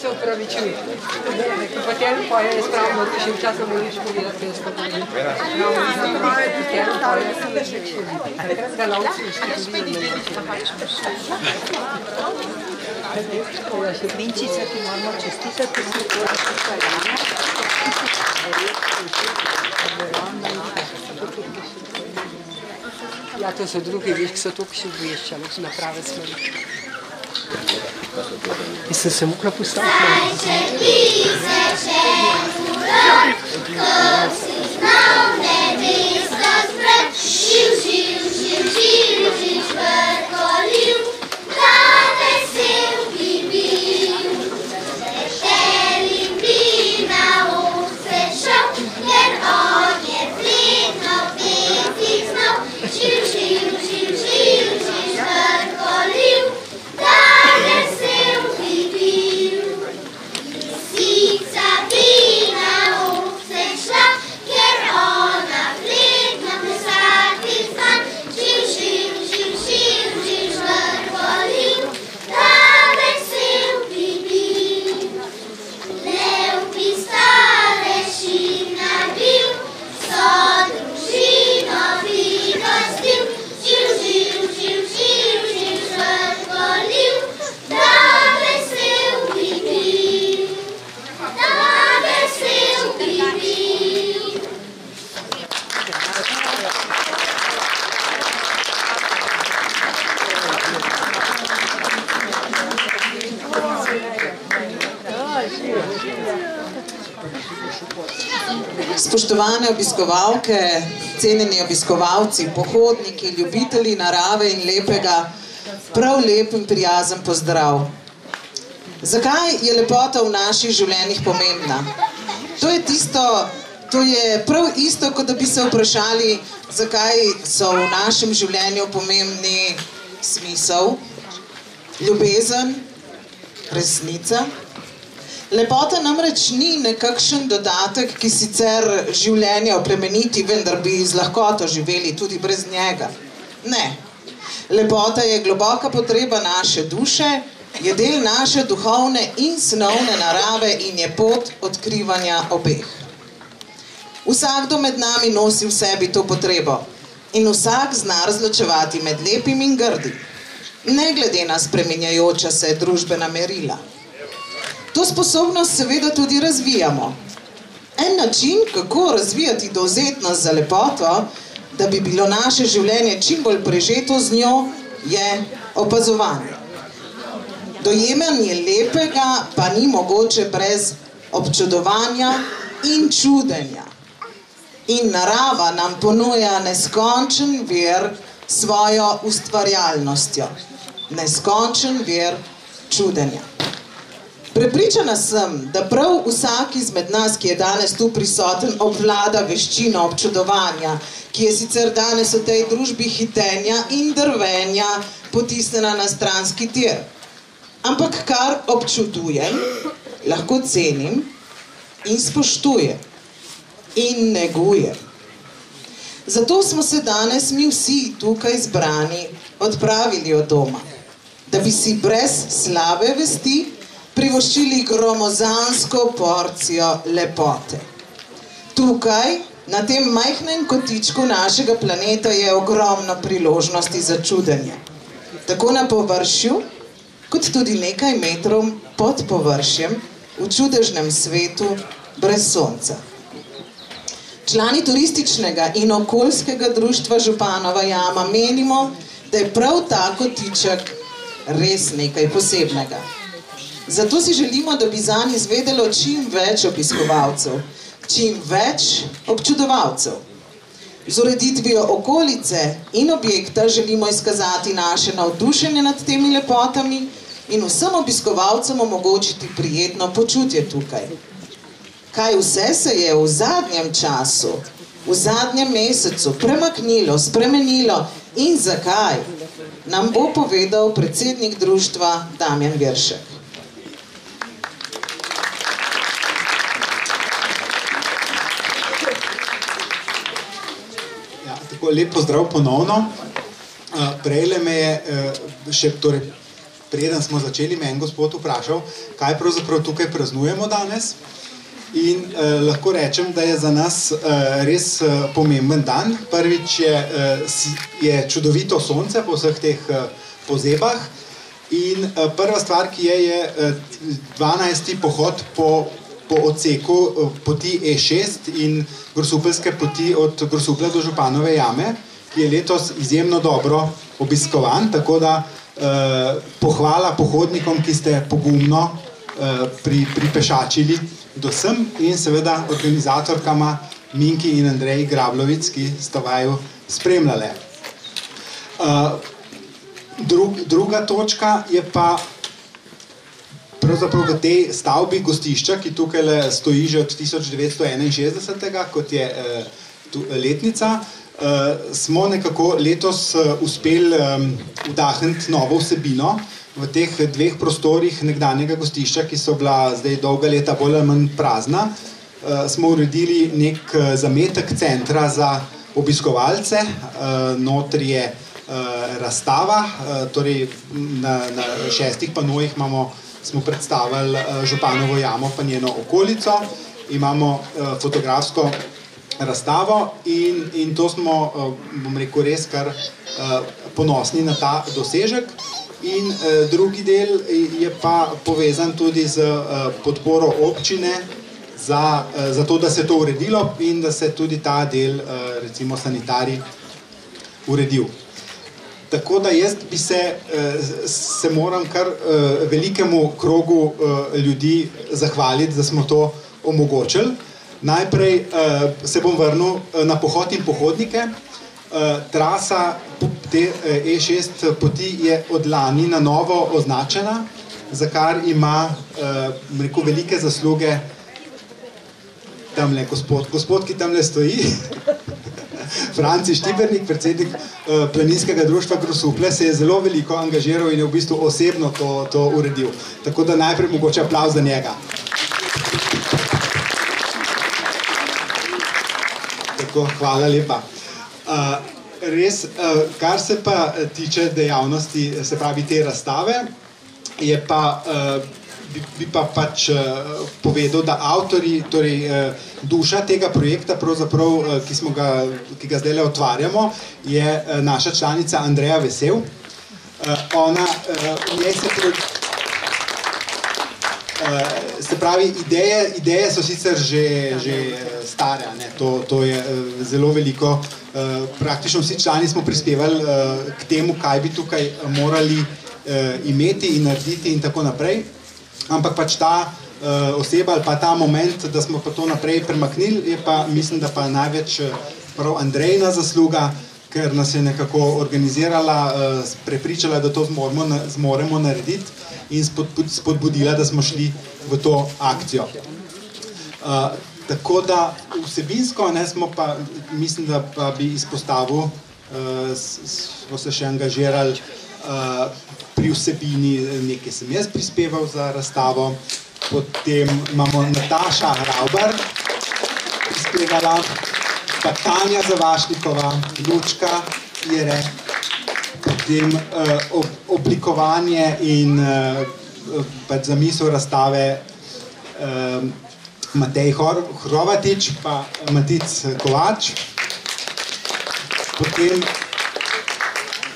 Se upravičujem. Potem pa je spravno, da še včasih moraš povedati, da smo bili. Potem pa je da naučiš. Vinčica, ki moramo čestitati, smo Ja, to so drugi, veš, ki so to še obveščali, so naprave smeri. In sem se mukla postaviti. Spoštovane obiskovalke, cenjeni obiskovalci, pohodniki, ljubitelji narave in lepega, prav lep in prijazen pozdrav. Zakaj je lepota v naših življenjih pomembna? To je tisto, to je prav isto, kot da bi se vprašali, zakaj so v našem življenju pomembni smisel, ljubezen, resnica. Lepota namreč ni nekakšen dodatek, ki sicer življenje oplemeniti, vendar bi z lahkoto živeli tudi brez njega. Ne. Lepota je globoka potreba naše duše, je del naše duhovne in snovne narave in je pot odkrivanja obeh. Vsakdo med nami nosi v sebi to potrebo in vsak zna razločevati med lepim in grdim, ne glede na spreminjajoča se družbena merila. To sposobnost seveda tudi razvijamo. En način, kako razvijati dovzetnost za lepoto, da bi bilo naše življenje čim bolj prežeto z njo, je opazovanje. Dojemanje lepega pa ni mogoče brez občudovanja in čudenja. In narava nam ponuja neskončen vir svojo ustvarjalnostjo. Neskončen vir čudenja. Prepričana sem, da prav vsak izmed nas, ki je danes tu prisoten, obvlada veščino občudovanja, ki je sicer danes v tej družbi hitenja in drvenja potisnjena na stranski tir. Ampak kar občudujem, lahko cenim in spoštujem in negujem. Zato smo se danes mi vsi tukaj zbrani odpravili od doma, da bi si brez slabe vesti privoščili gromozansko porcijo lepote. Tukaj, na tem majhnem kotičku našega planeta, je ogromno priložnosti za čudenje. Tako na površju, kot tudi nekaj metrov pod površjem v čudežnem svetu brez sonca. Člani turističnega in okoljskega društva Županova jama menimo, da je prav ta kotiček res nekaj posebnega. Zato si želimo, da bi zanj izvedelo čim več obiskovalcev, čim več občudovalcev. Z ureditvijo okolice in objekta želimo izkazati naše navdušenje nad temi lepotami in vsem obiskovalcem omogočiti prijetno počutje tukaj. Kaj vse se je v zadnjem času, v zadnjem mesecu premaknilo, spremenilo in zakaj, nam bo povedal predsednik društva Damjan Viršek. Tako lep pozdrav ponovno. Prejle me je še torej, preden smo začeli, me en gospod vprašal, kaj pravzaprav tukaj praznujemo danes. In eh, lahko rečem, da je za nas eh, res eh, pomemben dan. Prvič je, eh, je čudovito sonce po vseh teh eh, pozebah. In eh, prva stvar, ki je, je eh, 12. pohod po, po odseku eh, poti E6 in grosupelske poti od Grosuple do Županove jame, ki je letos izjemno dobro obiskovan. Tako da eh, pohvala pohodnikom, ki ste pogumno eh, pri, pripešačili do sem in seveda organizatorkama Minki in Andreji Grablovic, ki sta vaju spremljale. Uh, drug, druga točka je pa pravzaprav v tej stavbi gostišča, ki tukaj stoji že od 1961, kot je uh, tu, letnica, uh, smo nekako letos uspeli um, vdahniti novo vsebino, v teh dveh prostorih nekdanjega gostišča, ki so bila zdaj dolga leta bolj ali manj prazna, smo uredili nek zametek centra za obiskovalce, notri je razstava, torej na, na šestih panojih imamo, smo predstavili uh, Županovo jamo pa njeno okolico, imamo uh, fotografsko razstavo in, in to smo, uh, bom rekel, res kar ponosni na ta dosežek. In eh, drugi del je pa povezan tudi z eh, podporo občine za, eh, za to, da se to uredilo in da se tudi ta del, eh, recimo sanitari, uredil. Tako da jaz bi se, eh, se moram kar eh, velikemu krogu eh, ljudi zahvaliti, da smo to omogočili. Najprej se bom vrnil na pohod in pohodnike. Trasa te E6 eh, e poti je od lani na novo označena, za kar ima rekel, velike zasluge tamle gospod, gospod ki tamle stoji. Franci Štibernik, predsednik uh, planinskega društva Grosuple, se je zelo veliko angažiral in je v bistvu osebno to, to uredil. Tako da najprej mogoče aplauz za njega. Tako, hvala lepa. Uh, res, uh, kar se pa tiče dejavnosti, se pravi te razstave, je pa, uh, bi, bi pa pač uh, povedal, da avtori, torej uh, duša tega projekta, uh, ki, ga, ki ga zdaj le otvarjamo, je uh, naša članica Andreja Vesel. Uh, ona, uh, njej se pravi, Uh, se pravi, ideje, ideje so sicer že, že stare, to, to je zelo veliko uh, praktično vsi člani smo prispevali uh, k temu, kaj bi tukaj morali uh, imeti in narediti in tako naprej. Ampak pač ta uh, oseba ali pa ta moment, da smo pa to naprej premaknili, je pa mislim, da pa največ prav Andrejna zasluga, ker nas je nekako organizirala, uh, prepričala, da to zmoremo, zmoremo narediti in spodbudila, da smo šli v to akcijo. Uh, Tako da vsebinsko, ne, smo pa, mislim, da pa bi izpostavil, uh, smo se še angažirali uh, pri vsebini, nekaj sem jaz prispeval za razstavo, potem imamo Nataša Raubar, prispevala, pa Tanja Zavašnikova, Lučka Jere, potem uh, ob, oblikovanje in uh, pač zamisel razstave uh, Matej Hrovatič, pa Matic Kovač. Potem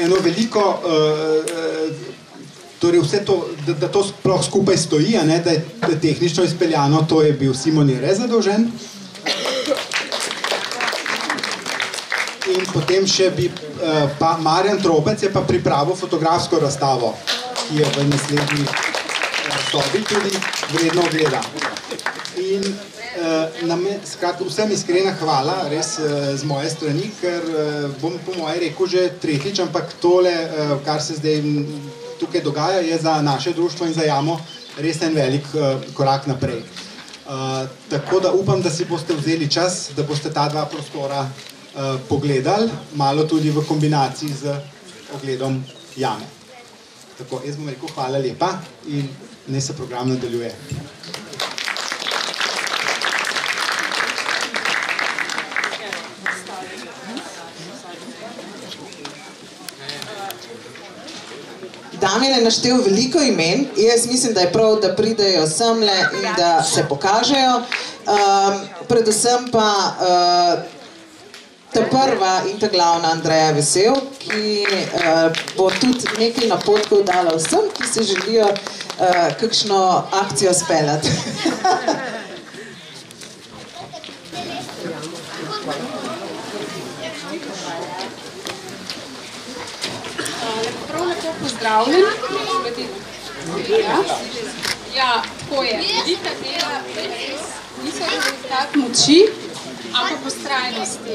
eno veliko, uh, torej vse to, da, da to sploh skupaj stoji, ne, da, je, da tehnično izpeljano, to je bil Simon Jere zadolžen. In potem še bi, uh, pa Marjan Trobec je pa pripravil fotografsko razstavo, ki je v naslednji sobi tudi vredno gleda. In nam, skrat, vsem iskrena hvala, res uh, z moje strani, ker uh, bom po moje rekel že tretjič, ampak tole, uh, kar se zdaj tukaj dogaja, je za naše društvo in za jamo res en velik korak naprej. Tako da upam, da si boste vzeli čas, da boste ta dva prostora pogledali, malo tudi v kombinaciji z ogledom jame. Tako, jaz bom rekel hvala lepa in ne se program nadaljuje. Damjan je naštel veliko imen, jaz mislim, da je prav, da pridejo semle in da se pokažejo. Um, predvsem pa uh, ta prva in ta glavna Andreja Vesel, ki uh, bo tudi nekaj napotkov dala vsem, ki se želijo uh, kakšno akcijo speljati. Prav lepo pozdravljen. Ja, ja tako je. Velika dela res niso rezultat moči, ampak ustrajnosti.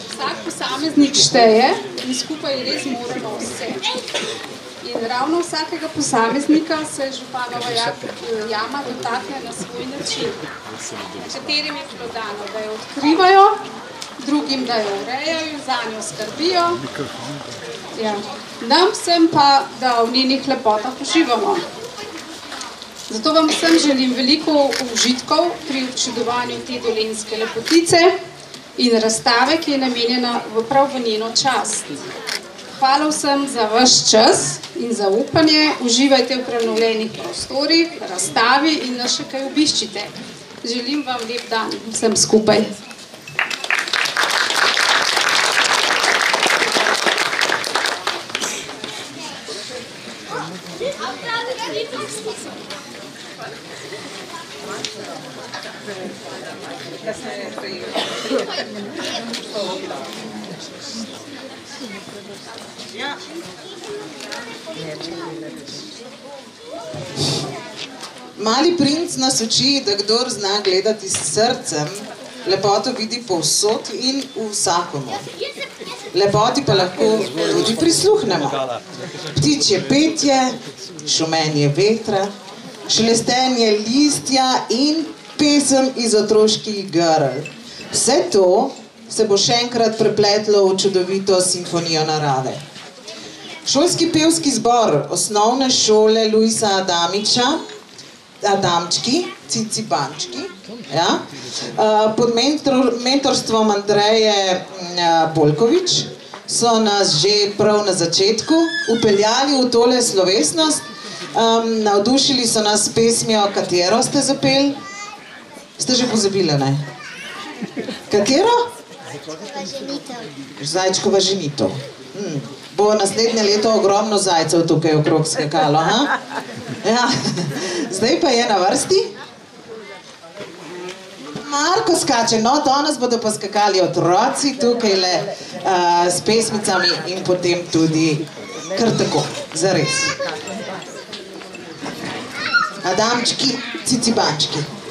Vsak posameznik šteje in skupaj res moramo vse. In ravno vsakega posameznika se županova jak- jama dotakne na svoj način. Nekaterim je bilo dano, da jo odkrivajo, drugim, da jo urejajo, za njo skrbijo, Ja. Nam vsem pa, da v njenih lepotah uživamo. Zato vam vsem želim veliko užitkov pri občudovanju te dolenske lepotice in razstave, ki je namenjena v prav v njeno čast. Hvala vsem za vaš čas in zaupanje. Uživajte v prenovljenih prostorih, razstavi in nas še kaj obiščite. Želim vam lep dan vsem skupaj. Mali princ nas uči, da kdor zna gledati s srcem, lepoto vidi povsod in v vsakomur. Lepoti pa lahko tudi prisluhnemo. Ptičje petje, šumenje vetra, šelestenje listja in pesem iz otroških grl. Vse to se bo še enkrat prepletlo v čudovito simfonijo narave. Šolski pevski zbor osnovne šole Luisa Adamiča, Adamčki, Cici Bančki, ja, uh, pod mentor, mentorstvom Andreje uh, Bolkovič so nas že prav na začetku upeljali v tole slovesnost. Um, navdušili so nas pesmijo, katero ste zapeli? Ste že pozabili, ne? Katero? Zajčkova ženitev. Hmm. Bo naslednje leto ogromno zajcev tukaj okrog skakalo. Ha? Ja. Zdaj pa je na vrsti. Marko skače, no danes bodo pa skakali otroci tukaj le uh, s pesmicami in potem tudi kar tako, zares. Adamčki, cicibančki.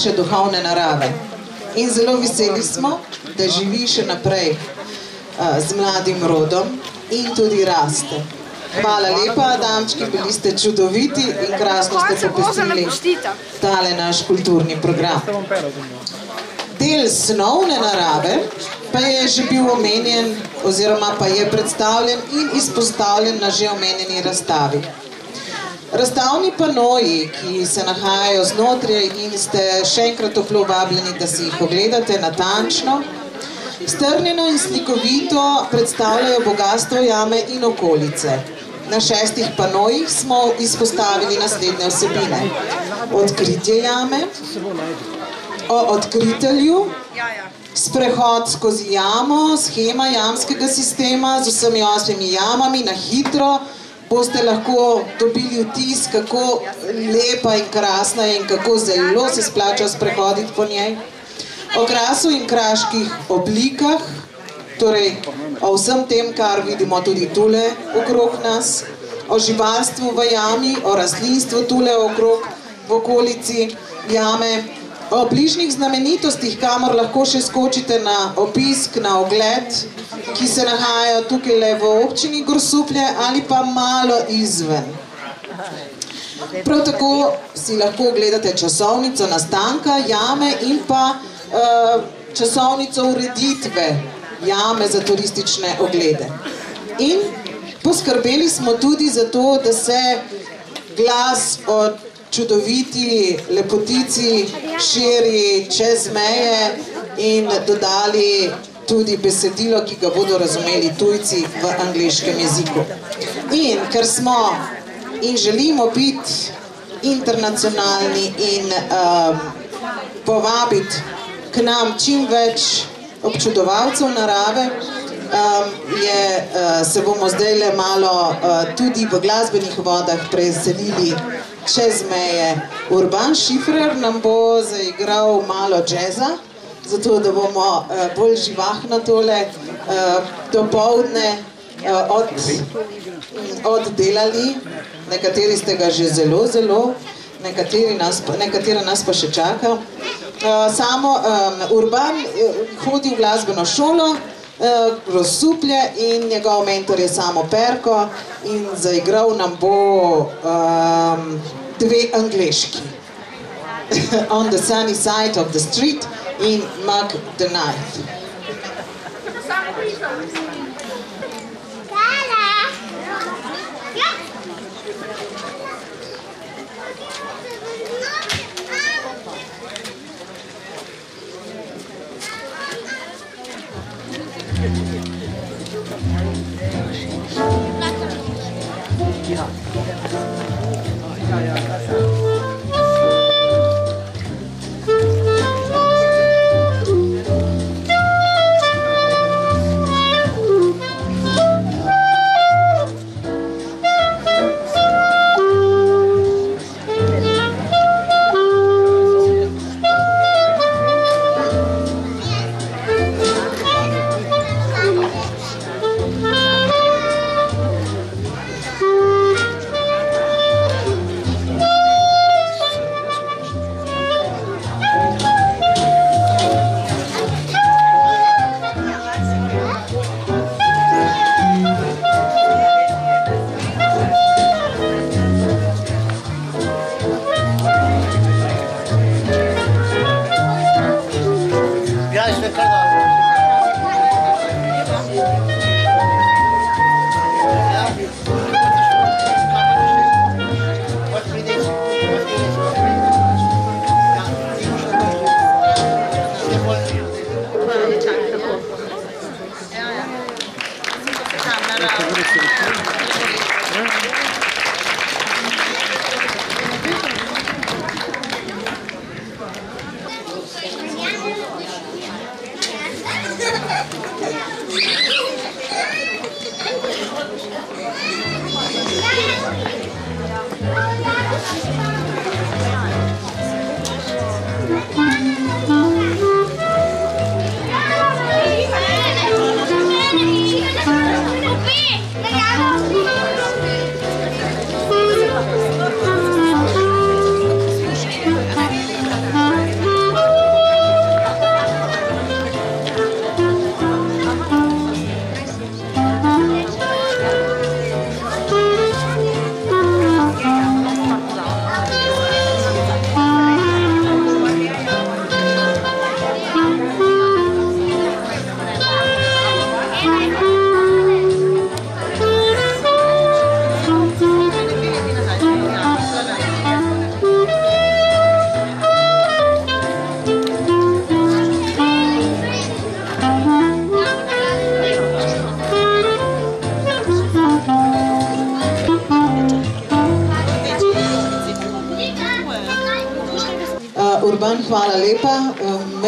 Naše duhovne narave. In zelo veseli smo, da živi še naprej z mladim rodom in tudi raste. Hvala lepa, Adamčki, bili ste čudoviti in krasno ste popestrili tale naš kulturni program. Del snovne narave pa je že bil omenjen oziroma pa je predstavljen in izpostavljen na že omenjeni razstavi. Razstavni panoji, ki se nahajajo znotraj in ste še enkrat toplo vabljeni, da si jih ogledate natančno, Strnjeno in slikovito predstavljajo bogatstvo jame in okolice. Na šestih panojih smo izpostavili naslednje vsebine. Odkritje jame, o odkritelju, sprehod skozi jamo, schema jamskega sistema z vsemi osmimi jamami na hitro, boste lahko dobili vtis, kako lepa in krasna je in kako zelo se splača sprehoditi po njej. O krasu in kraških oblikah, torej o vsem tem, kar vidimo tudi tule okrog nas, o živalstvu v jami, o rastlinstvu tule okrog v okolici jame, o bližnjih znamenitostih, kamor lahko še skočite na obisk, na ogled, ki se nahajajo tukaj le v občini Grosuplje ali pa malo izven. Prav tako si lahko ogledate časovnico nastanka jame in pa uh, časovnico ureditve jame za turistične oglede. In poskrbeli smo tudi za to, da se glas o čudoviti lepotici širi čez meje in dodali tudi besedilo, ki ga bodo razumeli tujci v angliškem jeziku. In ker smo in želimo biti internacionalni in um, povabiti k nam čim več občudovalcev narave, um, je, uh, se bomo zdaj le malo uh, tudi v glasbenih vodah preselili čez meje. Urban Šifrer nam bo zaigral malo džeza, zato da bomo uh, bolj živahno tole uh, dopoldne uh, od, oddelali. Nekateri ste ga že zelo, zelo, nekateri nas, nekatera nas pa še čaka. Uh, samo um, Urban eh, hodi v glasbeno šolo, uh, Grosuplje in njegov mentor je samo Perko in zaigral nam bo um, dve angliški. On the sunny side of the street in Mug the Night. Thank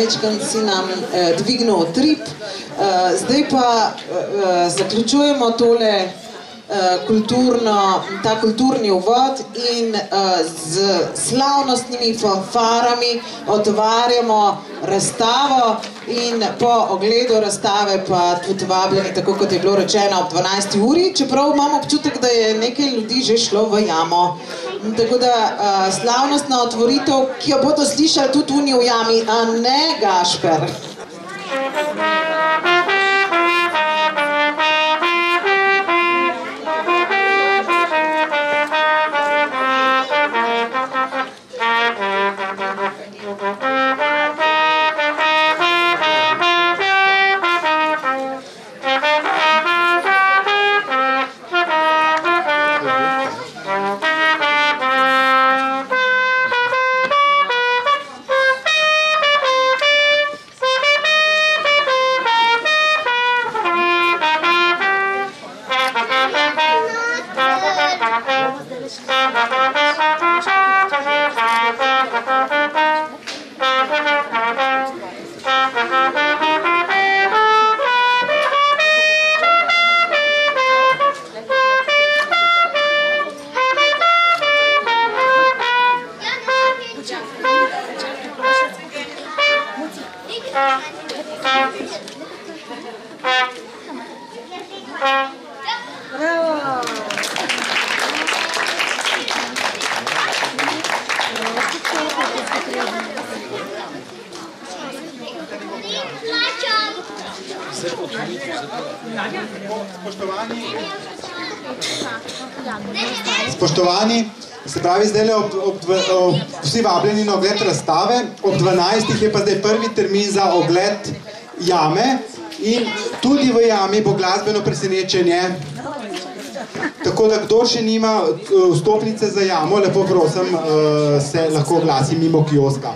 Mečkan si nam eh, dvignil trip. Eh, zdaj pa eh, zaključujemo tole eh, kulturno, ta kulturni uvod in eh, z slavnostnimi fanfarami otvarjamo razstavo in po ogledu razstave pa tudi vabljeni, tako kot je bilo rečeno, ob 12. uri, čeprav imam občutek, da je nekaj ljudi že šlo v jamo. Tako da uh, slavnostna otvoritev, ki jo bodo slišali tudi oni v jami, a ne Gašper. Spoštovani, spoštovani, se pravi, zdaj ob, ob, dve- ob, vsi vabljeni na ogled razstave, ob 12. je pa zdaj prvi termin za ogled jame in tudi v jami bo glasbeno presenečenje. Tako da, kdo še nima eh, vstopnice za jamo, lepo prosim, eh, se lahko oglasi mimo kioska.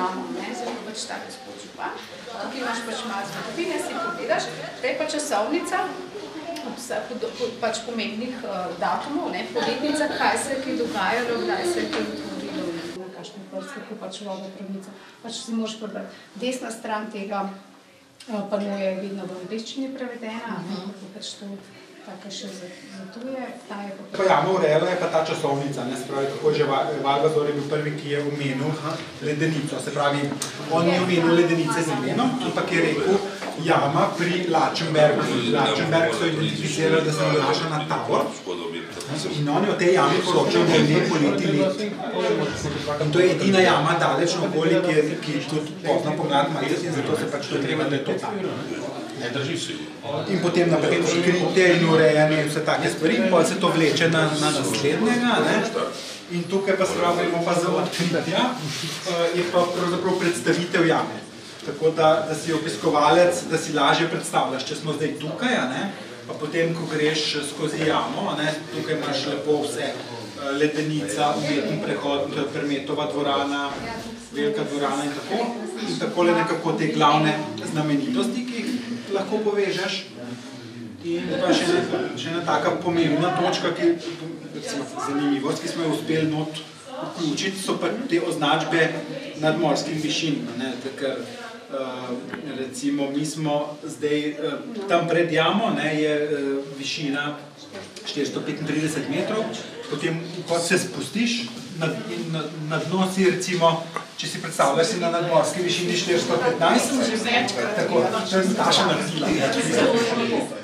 imamo, ne, zelo pač tako spočupa. Tukaj imaš pač malo zgodovine, si pogledaš, zdaj pa časovnica, pač pomembnih uh, datumov, ne, poletnica, kaj se je kaj dogajalo, kdaj se je kaj otvorilo, na kakšne vrste, kako pač voda pravnica. Pač si moraš prebrati. Desna stran tega uh, panoja je vedno v angliščini prevedena, ne, tako pač to tako še za, za tuje, ta je pa Pa jamo urejala je pa ta časovnica, ne, se pravi, kako je že Va- Valvazor je bil prvi, ki je omenil ledenico, se pravi, on ni omenil ledenice z imenom, ampak je rekel jama pri Lačenbergu. Lačenberg so identificirali, da se nanaša na tabor in oni o tej jami poročajo glede poleti let. In to je edina jama daleč okoli, ki, je, ki tudi pozna pomlad malce in zato se pač to treba, da je to tam. In potem naprej odkritje in urejanje in vse take stvari, in potem se to vleče na, na naslednjega. Ne? In tukaj pa spravimo pa za odkritja, eh, je pa pravzaprav predstavitev jame. Tako da, da si obiskovalec, da si lažje predstavljaš, če smo zdaj tukaj, a ne? pa potem, ko greš skozi jamo, a ne? tukaj imaš lepo vse, eh, ledenica, umetni prehod, Permetova dvorana, velika dvorana in tako. In takole nekako te glavne znamenitosti, ki jih lahko povežeš. In pa še ena, še ena taka pomembna točka, ki recimo, zanimivost, ki smo jo uspeli not vključiti, so pa te označbe nadmorskih višin. Ne, uh, recimo, mi smo zdaj uh, tam pred jamo, ne, je uh, višina 435 metrov, potem ko se spustiš na, na, na dno si recimo, če si predstavljaš, si na nadmorski višini 415, tako, to je Nataša naredila.